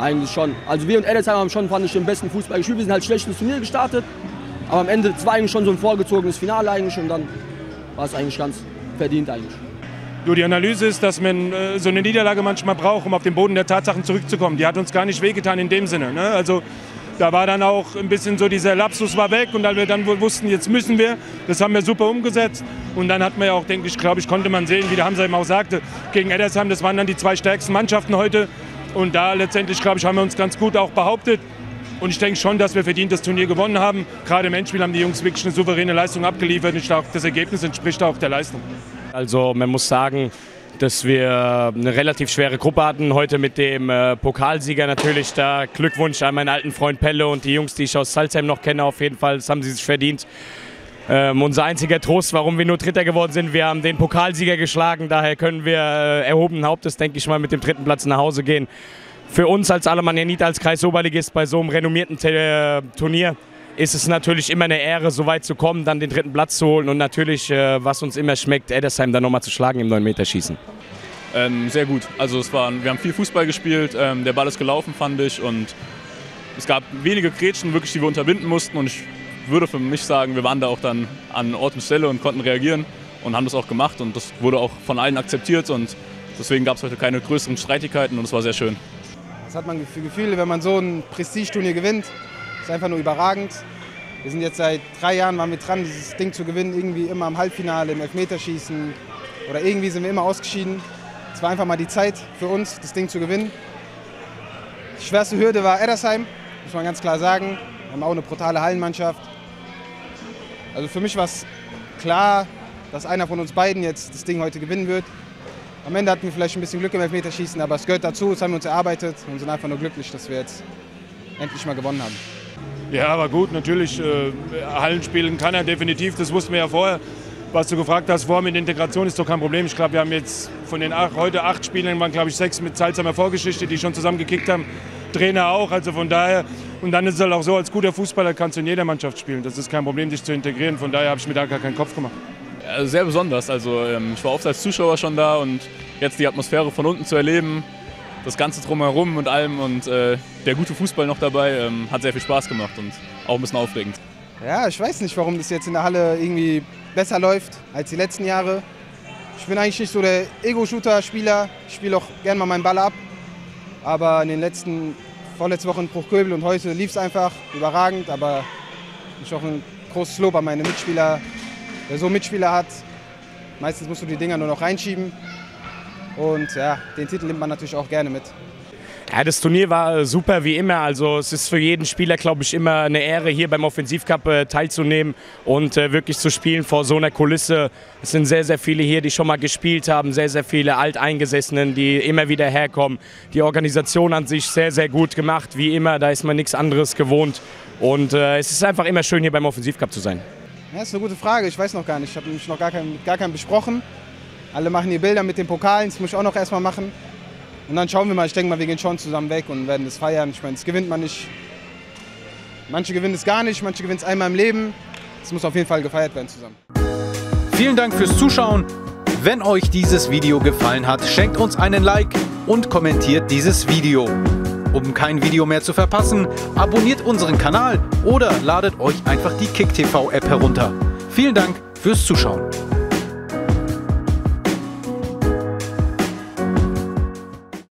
Eigentlich schon. Also wir und Edelsheim haben schon, fand ich, den besten Fußball gespielt. Wir sind halt schlecht ins Turnier gestartet. Aber am Ende, war eigentlich schon so ein vorgezogenes Finale eigentlich und dann war es eigentlich ganz verdient eigentlich. Du, die Analyse ist, dass man äh, so eine Niederlage manchmal braucht, um auf den Boden der Tatsachen zurückzukommen. Die hat uns gar nicht wehgetan in dem Sinne. Ne? Also da war dann auch ein bisschen so, dieser Lapsus war weg und als wir dann wussten, jetzt müssen wir, das haben wir super umgesetzt. Und dann hat man ja auch, denke ich, glaube ich, konnte man sehen, wie der Hamza eben auch sagte, gegen Eddersheim, das waren dann die zwei stärksten Mannschaften heute. Und da letztendlich, glaube ich, haben wir uns ganz gut auch behauptet. Und ich denke schon, dass wir verdient das Turnier gewonnen haben. Gerade im Endspiel haben die Jungs wirklich eine souveräne Leistung abgeliefert. Und das Ergebnis entspricht auch der Leistung. Also man muss sagen, dass wir eine relativ schwere Gruppe hatten. Heute mit dem äh, Pokalsieger natürlich. Da Glückwunsch an meinen alten Freund Pelle und die Jungs, die ich aus Salzheim noch kenne. Auf jeden Fall, das haben sie sich verdient. Ähm, unser einziger Trost, warum wir nur Dritter geworden sind, wir haben den Pokalsieger geschlagen. Daher können wir äh, erhobenen Hauptes, denke ich mal, mit dem dritten Platz nach Hause gehen. Für uns als Alemannia als Kreisoberligist bei so einem renommierten äh, Turnier ist es natürlich immer eine Ehre, so weit zu kommen, dann den dritten Platz zu holen und natürlich, äh, was uns immer schmeckt, Eddersheim dann nochmal zu schlagen im 9-Meter-Schießen. Ähm, sehr gut. Also es waren, wir haben viel Fußball gespielt, ähm, der Ball ist gelaufen, fand ich. Und es gab wenige Grätschen, wirklich, die wir unterbinden mussten. Und ich würde für mich sagen, wir waren da auch dann an Ort und Stelle und konnten reagieren und haben das auch gemacht. Und das wurde auch von allen akzeptiert. Und deswegen gab es heute keine größeren Streitigkeiten und es war sehr schön. Das hat man für Gefühle, wenn man so ein Prestigeturnier gewinnt. Das ist einfach nur überragend. Wir sind jetzt seit drei Jahren waren wir dran, dieses Ding zu gewinnen. Irgendwie immer im Halbfinale, im Elfmeterschießen oder irgendwie sind wir immer ausgeschieden. Es war einfach mal die Zeit für uns, das Ding zu gewinnen. Die schwerste Hürde war Eddersheim, muss man ganz klar sagen. Wir haben auch eine brutale Hallenmannschaft. Also für mich war es klar, dass einer von uns beiden jetzt das Ding heute gewinnen wird. Am Ende hatten wir vielleicht ein bisschen Glück im Elfmeterschießen, aber es gehört dazu, das haben wir uns erarbeitet und sind einfach nur glücklich, dass wir jetzt endlich mal gewonnen haben. Ja, aber gut, natürlich, äh, Hallen spielen kann er definitiv, das wussten wir ja vorher. Was du gefragt hast, vor mit Integration ist doch kein Problem. Ich glaube, wir haben jetzt von den acht, heute acht Spielern, waren glaube ich sechs mit Salzheimer Vorgeschichte, die schon zusammen gekickt haben. Trainer auch, also von daher. Und dann ist es halt auch so, als guter Fußballer kannst du in jeder Mannschaft spielen. Das ist kein Problem, dich zu integrieren. Von daher habe ich mir da gar keinen Kopf gemacht. Ja, sehr besonders. Also ähm, ich war oft als Zuschauer schon da und jetzt die Atmosphäre von unten zu erleben, das Ganze drumherum und allem und äh, der gute Fußball noch dabei, ähm, hat sehr viel Spaß gemacht und auch ein bisschen aufregend. Ja, ich weiß nicht, warum das jetzt in der Halle irgendwie besser läuft als die letzten Jahre. Ich bin eigentlich nicht so der Ego-Shooter-Spieler. Ich spiele auch gerne mal meinen Ball ab. Aber in den letzten, vorletzte Woche in Bruchköbel und heute lief es einfach überragend. Aber ich auch ein großes Lob an meine Mitspieler. Wer so Mitspieler hat, meistens musst du die Dinger nur noch reinschieben. Und ja, den Titel nimmt man natürlich auch gerne mit. Ja, das Turnier war super wie immer. Also es ist für jeden Spieler, glaube ich, immer eine Ehre, hier beim Offensivcup äh, teilzunehmen und äh, wirklich zu spielen vor so einer Kulisse. Es sind sehr, sehr viele hier, die schon mal gespielt haben, sehr, sehr viele Alteingesessenen, die immer wieder herkommen. Die Organisation an sich sehr, sehr gut gemacht, wie immer. Da ist man nichts anderes gewohnt. Und äh, es ist einfach immer schön, hier beim Offensivcup zu sein. Ja, das ist eine gute Frage. Ich weiß noch gar nicht. Ich habe mich noch gar keinen, gar keinen besprochen. Alle machen hier Bilder mit den Pokalen, das muss ich auch noch erstmal machen. Und dann schauen wir mal, ich denke mal, wir gehen schon zusammen weg und werden das feiern. Ich meine, das gewinnt man nicht. Manche gewinnen es gar nicht, manche gewinnen es einmal im Leben. Es muss auf jeden Fall gefeiert werden zusammen. Vielen Dank fürs Zuschauen. Wenn euch dieses Video gefallen hat, schenkt uns einen Like und kommentiert dieses Video. Um kein Video mehr zu verpassen, abonniert unseren Kanal oder ladet euch einfach die KickTV App herunter. Vielen Dank fürs Zuschauen.